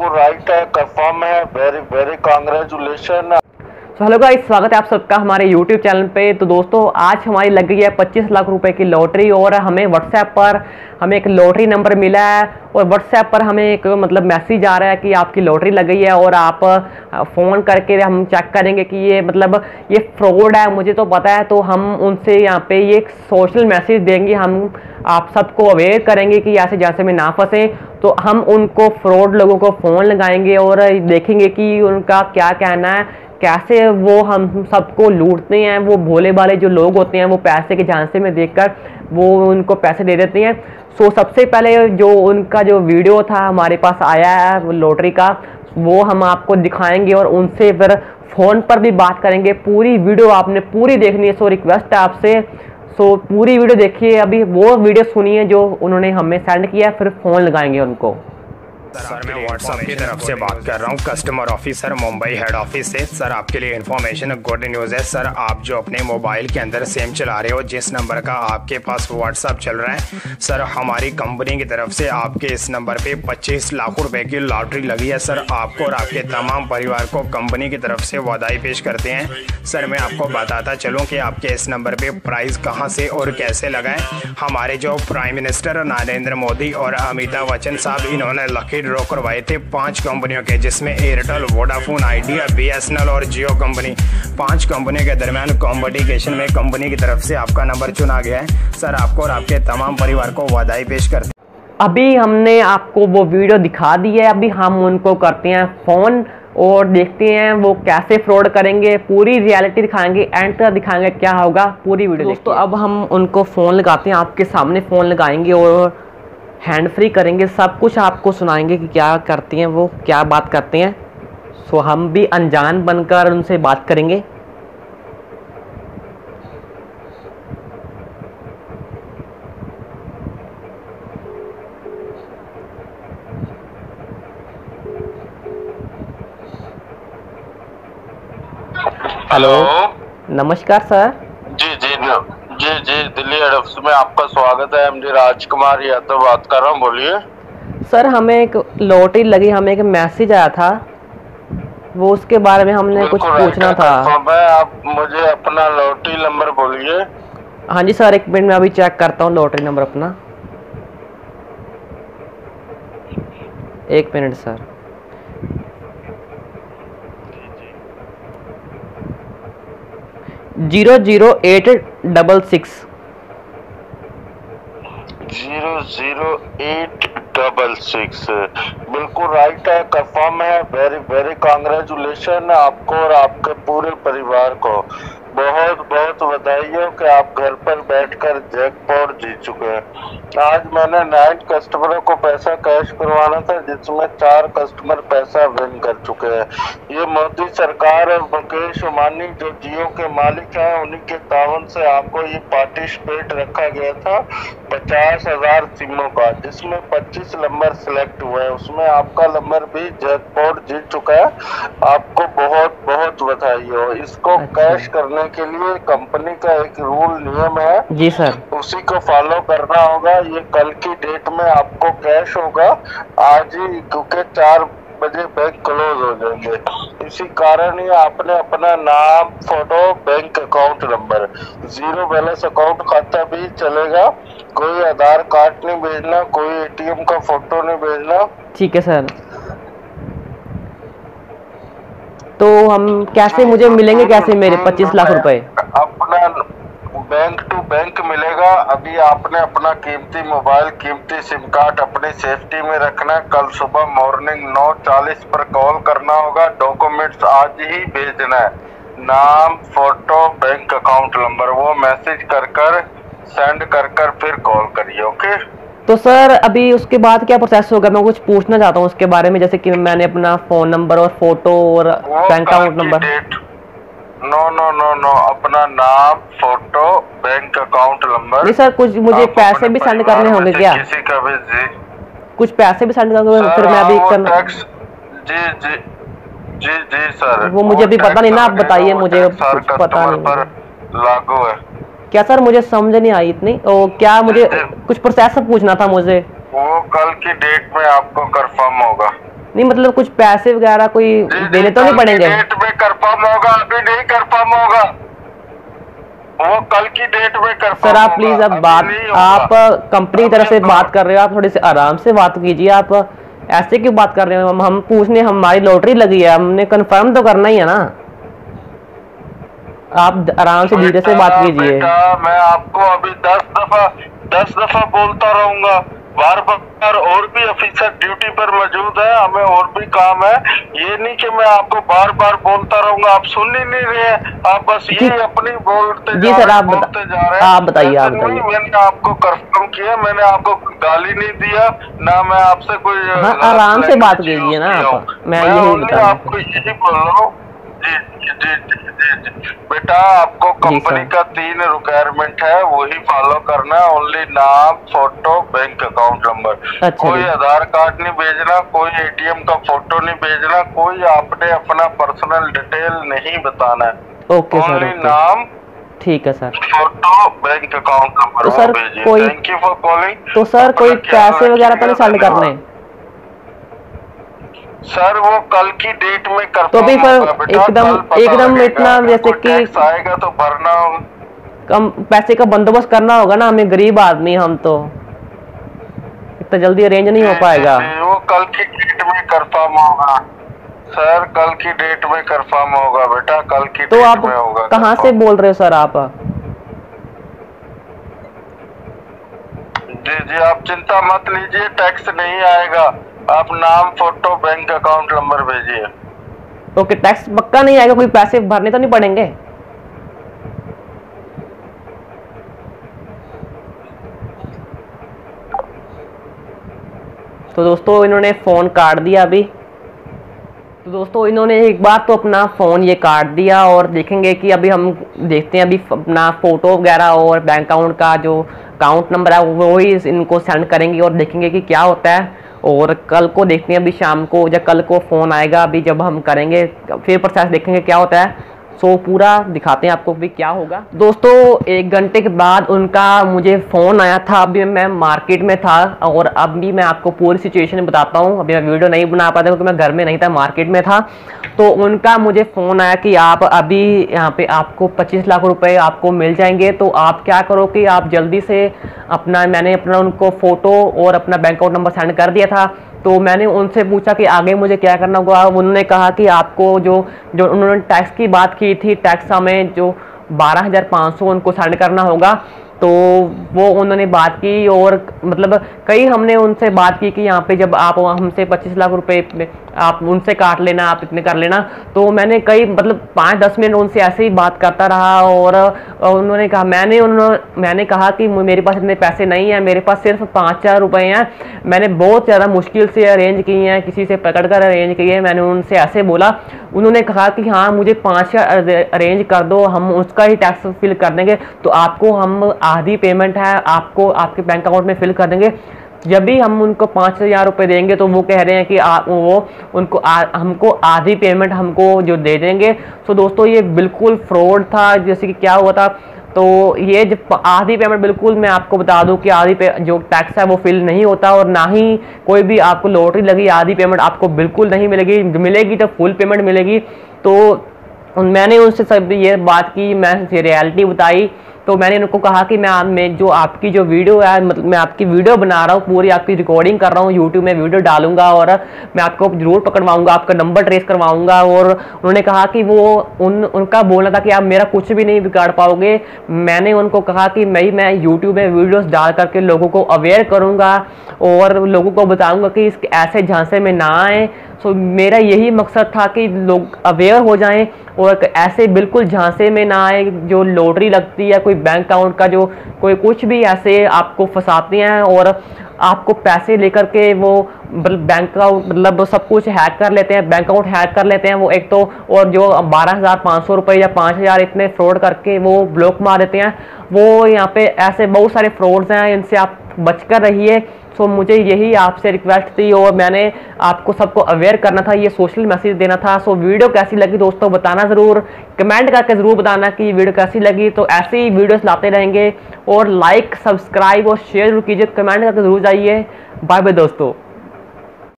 बिल्कुल राइट है कंफर्म है वेरी वेरी कांग्रेचुलेशन तो हेलो गाइस, स्वागत है आप सबका हमारे यूट्यूब चैनल पे। तो दोस्तों, आज हमारी लग गई है 25 लाख रुपए की लॉटरी और हमें व्हाट्सएप पर हमें एक लॉटरी नंबर मिला है और व्हाट्सएप पर हमें एक मतलब मैसेज आ रहा है कि आपकी लॉटरी लग गई है और आप फ़ोन करके हम चेक करेंगे कि ये मतलब ये फ्रॉड है, मुझे तो पता है। तो हम उनसे यहाँ पे ये सोशल मैसेज देंगे, हम आप सबको अवेयर करेंगे कि ऐसे जैसे में ना फंसे। तो हम उनको फ्रॉड लोगों को फ़ोन लगाएँगे और देखेंगे कि उनका क्या कहना है। कैसे वो हम सबको लूटते हैं, वो भोले भाले जो लोग होते हैं, वो पैसे के झांसे में देखकर वो उनको पैसे दे देते हैं। सो सबसे पहले जो उनका जो वीडियो था, हमारे पास आया है लॉटरी का, वो हम आपको दिखाएँगे और उनसे फिर फ़ोन पर भी बात करेंगे। पूरी वीडियो आपने पूरी देखनी है सो रिक्वेस्ट है आपसे। सो पूरी वीडियो देखिए, अभी वो वीडियो सुनिए जो उन्होंने हमें सेंड किया, फिर फ़ोन लगाएँगे उनको। सर मैं व्हाट्सएप की तरफ़ से बात कर रहा हूँ। Customer officer Mumbai head office से। सर आपके लिए इन्फॉर्मेशन गुड न्यूज़ है। सर आप जो अपने मोबाइल के अंदर सेम चला रहे हो जिस नंबर का आपके पास व्हाट्सएप चल रहा है सर हमारी कंपनी की तरफ़ से आपके इस नंबर पे 25 लाख रुपए की लॉटरी लगी है। सर आपको और आपके तमाम परिवार को कंपनी की तरफ़ से बधाई पेश करते हैं। सर मैं आपको बताता चलूँ कि आपके इस नंबर पर प्राइज़ कहाँ से और कैसे लगाएँ हमारे जो प्राइम मिनिस्टर नरेंद्र मोदी और अमिताभ बच्चन साहब इन्होंने लकी ड्रॉ करवाए थे पाँच कंपनियों के जिसमें एयरटेल वोडाफोन आइडिया बीएसएनएल और जियो कंपनी पाँच कंपनियों के दरमियान कॉम्पिटिशन में कंपनी की तरफ़ से आपका नंबर चुना गया है। सर आपको और आपके तमाम परिवार को बधाई पेश करते अभी हमने आपको वो वीडियो दिखा दी है अभी हम उनको करते हैं फ़ोन और देखते हैं वो कैसे फ्रॉड करेंगे पूरी रियलिटी दिखाएँगे एंड तक दिखाएँगे क्या होगा पूरी वीडियो दोस्तों अब हम उनको फ़ोन लगाते हैं आपके सामने फ़ोन लगाएँगे और हैंड फ्री करेंगे सब कुछ आपको सुनाएँगे कि क्या करती हैं वो क्या बात करते हैं। सो हम भी अनजान बनकर उनसे बात करेंगे। हेलो नमस्कार सर जी जी न, जी जी दिल्ली हेड ऑफ़िस में आपका स्वागत है एमडी राजकुमार यादव बात कर रहा हूँ बोलिए। सर हमें एक लॉटरी लगी हमें एक मैसेज आया था। वो उसके बारे में हमने कुछ पूछना था। आप मुझे अपना लॉटरी नंबर बोलिए। हाँ जी सर एक मिनट में अभी चेक करता हूँ लॉटरी नंबर अपना। एक minute sir. Zero zero eight double six. Zero eight double six. बिल्कुल राइट है कंफर्म है। वेरी वेरी कॉन्ग्रेचुलेशन आपको और आपके पूरे परिवार को। बहुत बहुत बधाई हो कि आप घर पर बैठकर जैकपॉट जीत चुके हैं। आज मैंने नाइन कस्टमरों को पैसा कैश करवाना था जिसमें चार कस्टमर पैसा विन कर चुके हैं। ये मोदी सरकार और मुकेश अंबानी जो जियो के मालिक हैं उन्हीं के तावन से आपको ये पार्टिसिपेट रखा गया था पचास हज़ार सिमों का जिसमें पच्चीस नंबर सिलेक्ट हुए हैं। उसमें आपका नंबर भी जैकपॉट जीत चुका है। आपको बहुत बहुत बधाई हो। इसको अच्छा। कैश करने के लिए कंपनी का एक रूल नियम है। जी सर उसी को फॉलो करना होगा? ये कल की डेट में आपको कैश होगा। आज ही क्योंकि चार बजे बैंक क्लोज हो जाएँगे। इसी कारण ही आपने अपना नाम photo bank account number zero balance account खाता भी चलेगा। कोई आधार कार्ड नहीं भेजना कोई एटीएम का फ़ोटो नहीं भेजना। ठीक है सर तो हम कैसे मुझे मिलेंगे कैसे मेरे? पच्चीस लाख रुपए। अपना बैंक बैंक मिलेगा। अभी आपने अपना कीमती मोबाइल कीमती सिम कार्ड अपनी सेफ्टी में रखना कल सुबह मॉर्निंग 9:40 पर कॉल करना होगा। डॉक्यूमेंट्स आज ही भेजना है। नाम फ़ोटो बैंक अकाउंट नंबर वो मैसेज कर कर सेंड कर कर फिर कॉल करिए ओके? तो सर अभी उसके बाद क्या प्रोसेस होगा? मैं कुछ पूछना चाहता हूँ उसके बारे में जैसे कि मैंने अपना फ़ोन नंबर और फ़ोटो और bank account number no no no no अपना नाम फ़ोटो बैंक अकाउंट नंबर नहीं सर कुछ मुझे पैसे भी सेंड करने होंगे क्या? किसी का भी जी। कुछ पैसे भी सेंड करने होंगे फिर मैं अभी करना जी जी जी जी सर वो मुझे अभी पता नहीं ना, आप बताइए मुझे, कुछ पता नहीं। पर लागू है। क्या सर मुझे समझ नहीं आई इतनी? और क्या मुझे कुछ प्रोसेस पूछना था मुझे? वो कल की डेट में आपको कंफर्म होगा। नहीं मतलब कुछ पैसे वगैरह कोई देने तो नहीं पड़ेंगे डेट में कंफर्म होगा अभी नहीं कंफर्म होगा वो कल की डेट में कर सर आप प्लीज़ अब बात आप कंपनी की तरफ़ से बात कर रहे हो आप थोड़े से आराम से बात कीजिए। आप ऐसे क्यों बात कर रहे हो? हम हम पूछने हमारी लॉटरी लगी है हमने कंफर्म तो करना ही है ना। आप आराम से धीरे से बात कीजिए। मैं आपको अभी दस दफ़ा दस दफ़ा बोलता रहूँगा। बार बार और भी ऑफिसर ड्यूटी पर मौजूद है। हमें और भी काम है। ये नहीं कि मैं आपको बार बार बोलता रहूँगा। आप सुन ही नहीं रहे आप बस ये अपनी बोलते जी सर आप बोलते जा रहे हैं। आप बताइए आप बताइए। मैंने आपको कंफर्म किया मैंने आपको गाली नहीं दिया ना मैं आपसे कोई हाँ, आराम से बात कीजिए ना आप। मैं यही बता आपको यही बोल रहा हूँ। जी जी जी बेटा आपको कंपनी का तीन रिक्वायरमेंट है वही फॉलो करना। ओनली नाम फ़ोटो बैंक अकाउंट नंबर अच्छा कोई आधार कार्ड नहीं भेजना कोई एटीएम का फ़ोटो नहीं भेजना कोई आपने अपना पर्सनल डिटेल नहीं बताना है। ओके सर ओनली नाम ठीक है sir photo bank account number तो सर कोई थैंक यू फॉर कॉलिंग तो सर कोई पैसे वगैरह तो नहीं सेंड करने? सर वो कल की डेट में कर तो भी सर एकदम एकदम इतना जैसे कि आएगा तो भरना कम पैसे का बंदोबस्त करना होगा ना हमें गरीब आदमी हम तो। इतना जल्दी अरेंज नहीं हो पाएगा। वो कल की डेट में कंफर्म होगा। सर कल की डेट में कंफर्म होगा बेटा कल की तो आप कहाँ से बोल रहे हो सर आप? जी जी आप चिंता मत लीजिए टैक्स नहीं आएगा। आप नाम फ़ोटो बैंक अकाउंट नंबर भेजिए। ओके टैक्स पक्का नहीं आएगा कोई पैसे भरने तो नहीं पड़ेंगे? तो दोस्तों, इन्होंने फ़ोन काट दिया अभी। तो दोस्तों, इन्होंने एक बार तो अपना फ़ोन ये काट दिया और देखेंगे कि अभी हम देखते हैं अभी अपना फ़ोटो वगैरह और बैंक अकाउंट का जो अकाउंट नंबर है, वो ही इनको सेंड करेंगे और देखेंगे कि क्या होता है। और कल को देखते हैं अभी शाम को, या कल को फ़ोन आएगा अभी जब हम करेंगे, फिर प्रोसेस देखेंगे क्या होता है। सो पूरा दिखाते हैं आपको भी क्या होगा। दोस्तों, एक घंटे के बाद उनका मुझे फ़ोन आया था। अभी मैं मार्केट में था और अभी मैं आपको पूरी सिचुएशन बताता हूँ। अभी मैं वीडियो नहीं बना पाता क्योंकि मैं घर में नहीं था मार्केट में था। तो उनका मुझे फ़ोन आया कि आप अभी यहाँ पे आपको 25 लाख रुपए आपको मिल जाएँगे। तो आप क्या करो कि आप जल्दी से अपना, मैंने अपना उनको फ़ोटो और अपना बैंक अकाउंट नंबर सेंड कर दिया था। तो मैंने उनसे पूछा कि आगे मुझे क्या करना होगा। उन्होंने कहा कि आपको जो जो उन्होंने टैक्स की बात की थी टैक्स हमें जो बारह हज़ार पाँच सौ उनको सेंड करना होगा। तो वो उन्होंने बात की और मतलब कई हमने उनसे बात की कि यहाँ पे जब आप हमसे 25 लाख रुपए आप उनसे काट लेना, आप इतने कर लेना। तो मैंने कई मतलब पाँच दस मिनट उनसे ऐसे ही बात करता रहा और उन्होंने कहा, मैंने उन्होंने मैंने कहा कि मेरे पास इतने पैसे नहीं हैं, मेरे पास सिर्फ़ पाँच हज़ार रुपये हैं। मैंने बहुत ज़्यादा मुश्किल से अरेंज किए हैं, किसी से पकड़ कर अरेंज किए हैं, मैंने उनसे ऐसे बोला। उन्होंने कहा कि हाँ मुझे पाँच चार अरेंज कर दो, हम उसका ही टैक्स फिल कर देंगे। तो आपको हम आधी पेमेंट है, आपको आपके बैंक अकाउंट में फिल कर देंगे। जब भी हम उनको पाँच हज़ार रुपये देंगे तो वो कह रहे हैं कि आ, वो उनको आ, हमको आधी पेमेंट हमको जो दे देंगे। तो दोस्तों ये बिल्कुल फ्रॉड था। जैसे कि क्या हुआ था? तो ये जब आधी पेमेंट बिल्कुल मैं आपको बता दूँ कि आधी पे जो टैक्स है वो फिल नहीं होता और ना ही कोई भी आपको लॉटरी लगी आधी पेमेंट आपको बिल्कुल नहीं मिलेगी। मिलेगी तो फुल पेमेंट मिलेगी। तो मैंने उनसे सब ये बात की मैं रियलिटी बताई। तो मैंने उनको कहा कि मैं मैं जो आपकी जो वीडियो है मतलब मैं आपकी वीडियो बना रहा हूँ, पूरी आपकी रिकॉर्डिंग कर रहा हूँ यूट्यूब में वीडियो डालूँगा और मैं आपको ज़रूर पकड़वाऊँगा, आपका नंबर ट्रेस करवाऊँगा और उन्होंने कहा कि वो उन, उनका बोलना था कि आप मेरा कुछ भी नहीं बिगाड़ पाओगे। मैंने उनको कहा कि मैं मैं यूट्यूब में वीडियोस डाल करके लोगों को अवेयर करूँगा और लोगों को बताऊँगा कि इस ऐसे झांसे में ना आए सो मेरा यही मकसद था कि लोग अवेयर हो जाएँ और ऐसे बिल्कुल झांसे में ना आए जो लॉटरी लगती है, कोई बैंक अकाउंट का जो, कोई कुछ भी ऐसे आपको फंसाते हैं और आपको पैसे लेकर के वो बैंक का मतलब सब कुछ हैक कर लेते हैं बैंक अकाउंट हैक कर लेते हैं वो एक तो और जो बारह हज़ार पाँच सौ रुपये या पाँच हज़ार इतने फ्रॉड करके वो ब्लॉक मार देते हैं। वो यहाँ पे ऐसे बहुत सारे फ्रॉड्स हैं, इनसे आप बचकर रहिए। सो so, मुझे यही आपसे रिक्वेस्ट थी और मैंने आपको सबको अवेयर करना था ये सोशल मैसेज देना था। सो so, वीडियो कैसी लगी दोस्तों बताना ज़रूर। कमेंट करके ज़रूर बताना कि ये वीडियो कैसी लगी। तो ऐसे ही वीडियोस लाते रहेंगे और लाइक सब्सक्राइब और शेयर ज़रूर कीजिए। कमेंट करके ज़रूर जाइए। बाय बाय दोस्तों।